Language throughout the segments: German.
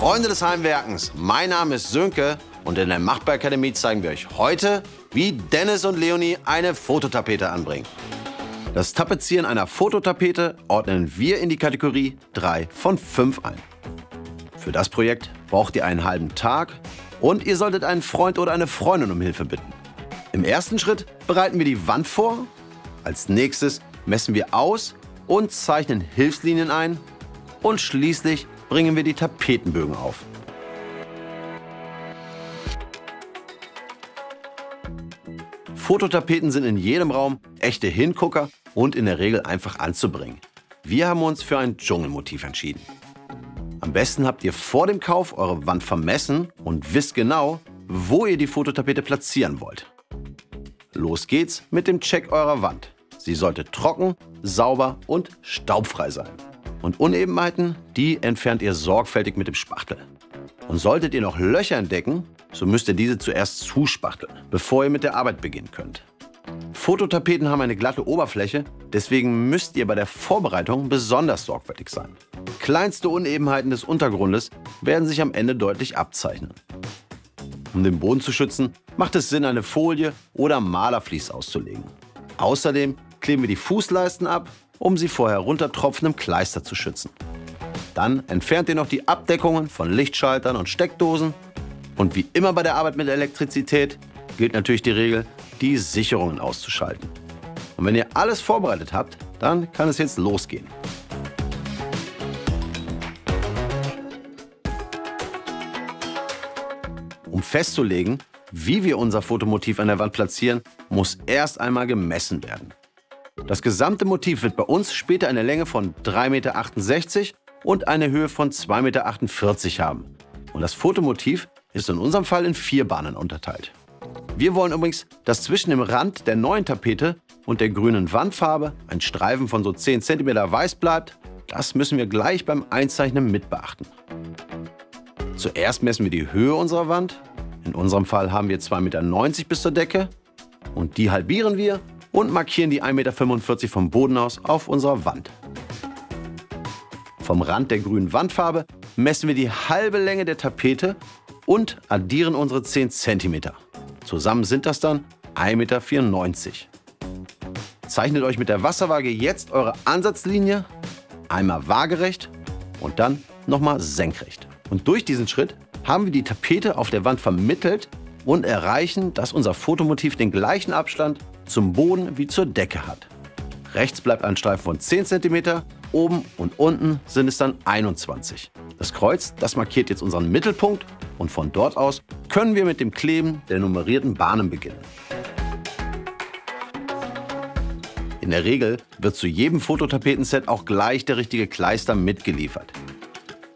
Freunde des Heimwerkens, mein Name ist Sönke und in der Machbarakademie zeigen wir euch heute, wie Dennis und Leonie eine Fototapete anbringen. Das Tapezieren einer Fototapete ordnen wir in die Kategorie 3 von 5 ein. Für das Projekt braucht ihr einen halben Tag und ihr solltet einen Freund oder eine Freundin um Hilfe bitten. Im ersten Schritt bereiten wir die Wand vor. Als nächstes messen wir aus und zeichnen Hilfslinien ein. Und schließlich bringen wir die Tapetenbögen auf. Fototapeten sind in jedem Raum echte Hingucker und in der Regel einfach anzubringen. Wir haben uns für ein Dschungelmotiv entschieden. Am besten habt ihr vor dem Kauf eure Wand vermessen und wisst genau, wo ihr die Fototapete platzieren wollt. Los geht's mit dem Check eurer Wand. Sie sollte trocken, sauber und staubfrei sein. Und Unebenheiten, die entfernt ihr sorgfältig mit dem Spachtel. Und solltet ihr noch Löcher entdecken, so müsst ihr diese zuerst zuspachteln, bevor ihr mit der Arbeit beginnen könnt. Fototapeten haben eine glatte Oberfläche, deswegen müsst ihr bei der Vorbereitung besonders sorgfältig sein. Kleinste Unebenheiten des Untergrundes werden sich am Ende deutlich abzeichnen. Um den Boden zu schützen, macht es Sinn, eine Folie oder Malerflies auszulegen. Außerdem kleben wir die Fußleisten ab, um sie vor heruntertropfendem Kleister zu schützen. Dann entfernt ihr noch die Abdeckungen von Lichtschaltern und Steckdosen. Und wie immer bei der Arbeit mit Elektrizität gilt natürlich die Regel, die Sicherungen auszuschalten. Und wenn ihr alles vorbereitet habt, dann kann es jetzt losgehen. Um festzulegen, wie wir unser Fotomotiv an der Wand platzieren, muss erst einmal gemessen werden. Das gesamte Motiv wird bei uns später eine Länge von 3,68 Meter und eine Höhe von 2,48 Meter haben. Und das Fotomotiv ist in unserem Fall in vier Bahnen unterteilt. Wir wollen übrigens, dass zwischen dem Rand der neuen Tapete und der grünen Wandfarbe ein Streifen von so 10 cm weiß bleibt. Das müssen wir gleich beim Einzeichnen mit beachten. Zuerst messen wir die Höhe unserer Wand. In unserem Fall haben wir 2,90 Meter bis zur Decke. Und die halbieren wir und markieren die 1,45 Meter vom Boden aus auf unserer Wand. Vom Rand der grünen Wandfarbe messen wir die halbe Länge der Tapete und addieren unsere 10 cm. Zusammen sind das dann 1,94 Meter. Zeichnet euch mit der Wasserwaage jetzt eure Ansatzlinie einmal waagerecht und dann nochmal senkrecht. Und durch diesen Schritt haben wir die Tapete auf der Wand vermittelt und erreichen, dass unser Fotomotiv den gleichen Abstand zum Boden wie zur Decke hat. Rechts bleibt ein Streifen von 10 cm, oben und unten sind es dann 21. Das Kreuz, das markiert jetzt unseren Mittelpunkt und von dort aus können wir mit dem Kleben der nummerierten Bahnen beginnen. In der Regel wird zu jedem Fototapetenset auch gleich der richtige Kleister mitgeliefert.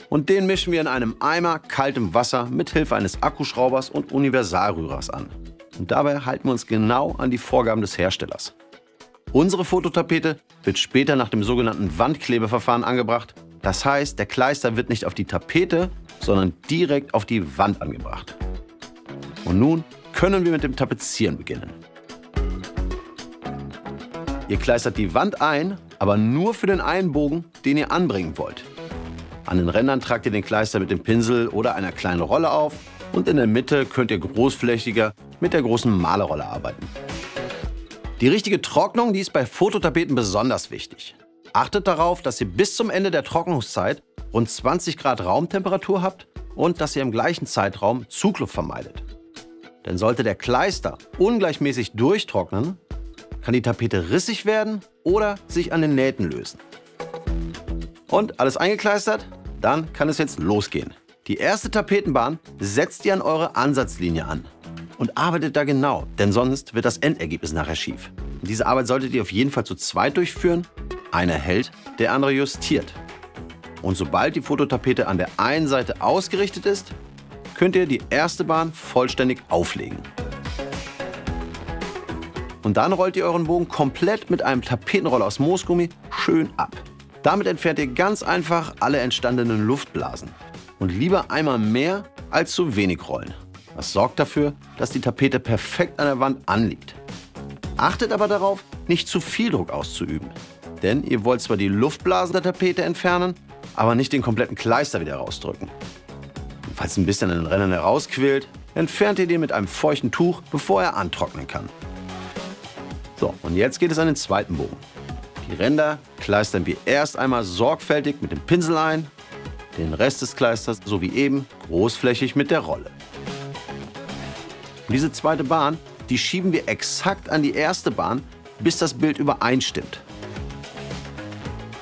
Und den mischen wir in einem Eimer kaltem Wasser mit Hilfe eines Akkuschraubers und Universalrührers an. Und dabei halten wir uns genau an die Vorgaben des Herstellers. Unsere Fototapete wird später nach dem sogenannten Wandklebeverfahren angebracht. Das heißt, der Kleister wird nicht auf die Tapete, sondern direkt auf die Wand angebracht. Und nun können wir mit dem Tapezieren beginnen. Ihr kleistert die Wand ein, aber nur für den einen Bogen, den ihr anbringen wollt. An den Rändern tragt ihr den Kleister mit dem Pinsel oder einer kleinen Rolle auf und in der Mitte könnt ihr großflächiger mit der großen Malerrolle arbeiten. Die richtige Trocknung, die ist bei Fototapeten besonders wichtig. Achtet darauf, dass ihr bis zum Ende der Trocknungszeit rund 20 Grad Raumtemperatur habt und dass ihr im gleichen Zeitraum Zugluft vermeidet. Denn sollte der Kleister ungleichmäßig durchtrocknen, kann die Tapete rissig werden oder sich an den Nähten lösen. Und alles eingekleistert? Dann kann es jetzt losgehen. Die erste Tapetenbahn setzt ihr an eure Ansatzlinie an und arbeitet da genau, denn sonst wird das Endergebnis nachher schief. Diese Arbeit solltet ihr auf jeden Fall zu zweit durchführen. Einer hält, der andere justiert. Und sobald die Fototapete an der einen Seite ausgerichtet ist, könnt ihr die erste Bahn vollständig auflegen. Und dann rollt ihr euren Bogen komplett mit einem Tapetenroller aus Moosgummi schön ab. Damit entfernt ihr ganz einfach alle entstandenen Luftblasen. Und lieber einmal mehr als zu wenig rollen. Das sorgt dafür, dass die Tapete perfekt an der Wand anliegt. Achtet aber darauf, nicht zu viel Druck auszuüben. Denn ihr wollt zwar die Luftblasen der Tapete entfernen, aber nicht den kompletten Kleister wieder rausdrücken. Falls ein bisschen an den Rändern herausquillt, entfernt ihr den mit einem feuchten Tuch, bevor er antrocknen kann. So, und jetzt geht es an den zweiten Bogen. Die Ränder kleistern wir erst einmal sorgfältig mit dem Pinsel ein, den Rest des Kleisters, so wie eben, großflächig mit der Rolle. Und diese zweite Bahn, die schieben wir exakt an die erste Bahn, bis das Bild übereinstimmt.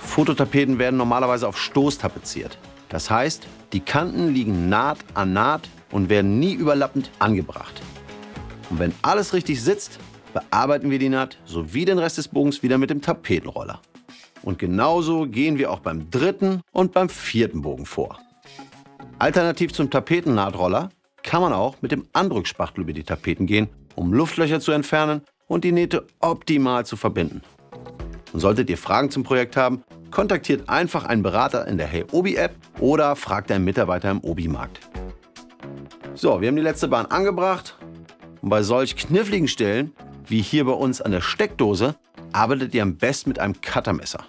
Fototapeten werden normalerweise auf Stoß tapeziert. Das heißt, die Kanten liegen Naht an Naht und werden nie überlappend angebracht. Und wenn alles richtig sitzt, bearbeiten wir die Naht sowie den Rest des Bogens wieder mit dem Tapetenroller. Und genauso gehen wir auch beim dritten und beim vierten Bogen vor. Alternativ zum Tapetennahtroller kann man auch mit dem Andrückspachtel über die Tapeten gehen, um Luftlöcher zu entfernen und die Nähte optimal zu verbinden. Und solltet ihr Fragen zum Projekt haben, kontaktiert einfach einen Berater in der Hey Obi App oder fragt einen Mitarbeiter im Obi-Markt. So, wir haben die letzte Bahn angebracht und bei solch kniffligen Stellen wie hier bei uns an der Steckdose arbeitet ihr am besten mit einem Cuttermesser.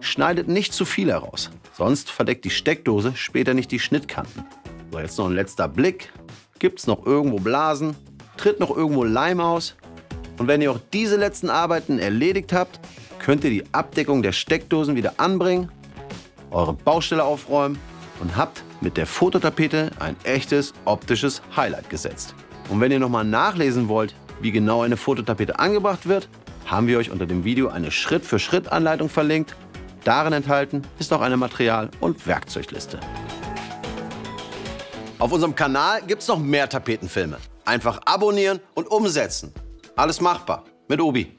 Schneidet nicht zu viel heraus, sonst verdeckt die Steckdose später nicht die Schnittkanten. So, jetzt noch ein letzter Blick. Gibt es noch irgendwo Blasen? Tritt noch irgendwo Leim aus? Und wenn ihr auch diese letzten Arbeiten erledigt habt, könnt ihr die Abdeckung der Steckdosen wieder anbringen, eure Baustelle aufräumen und habt mit der Fototapete ein echtes optisches Highlight gesetzt. Und wenn ihr nochmal nachlesen wollt, wie genau eine Fototapete angebracht wird, haben wir euch unter dem Video eine Schritt-für-Schritt-Anleitung verlinkt. Darin enthalten ist auch eine Material- und Werkzeugliste. Auf unserem Kanal gibt es noch mehr Tapetenfilme. Einfach abonnieren und umsetzen. Alles machbar mit Obi.